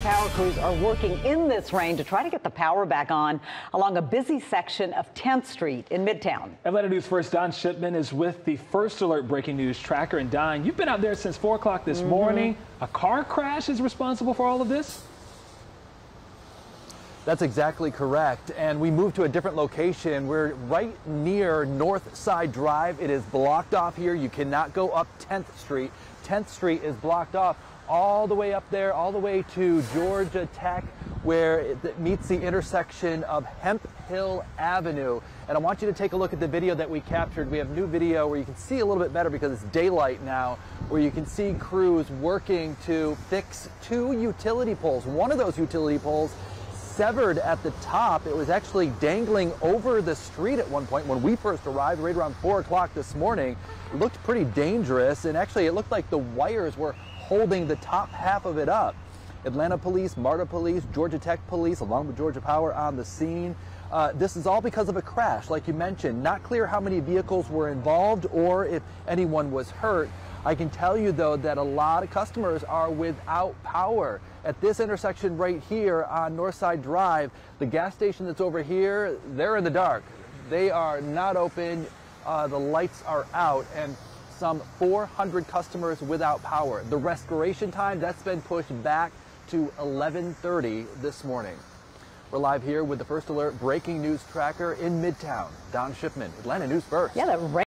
Power crews are working in this rain to try to get the power back on along a busy section of 10th Street in Midtown. Atlanta News First Don Shipman is with the First Alert Breaking News Tracker. And Don, you've been out there since 4 o'clock this mm -hmm. morning. A car crash is responsible for all of this? That's exactly correct. And we moved to a different location. We're right near Northside Drive. It is blocked off here. You cannot go up 10th Street. 10th Street is blocked off all the way up there, all the way to Georgia Tech, where it meets the intersection of Hemp Hill Avenue. And I want you to take a look at the video that we captured. We have new video where you can see a little bit better because it's daylight now, where you can see crews working to fix two utility poles. One of those utility poles severed at the top. It was actually dangling over the street at one point when we first arrived, right around 4 o'clock this morning. It looked pretty dangerous, and actually it looked like the wires were holding the top half of it up. Atlanta Police, MARTA Police, Georgia Tech Police, along with Georgia Power on the scene. Uh, this is all because of a crash, like you mentioned. Not clear how many vehicles were involved or if anyone was hurt. I can tell you though that a lot of customers are without power. At this intersection right here on Northside Drive, the gas station that's over here, they're in the dark. They are not open. Uh, the lights are out and some 400 customers without power. The restoration time, that's been pushed back to 1130 this morning. We're live here with the First Alert Breaking News Tracker in Midtown. Don Shipman, Atlanta News First. Yeah, that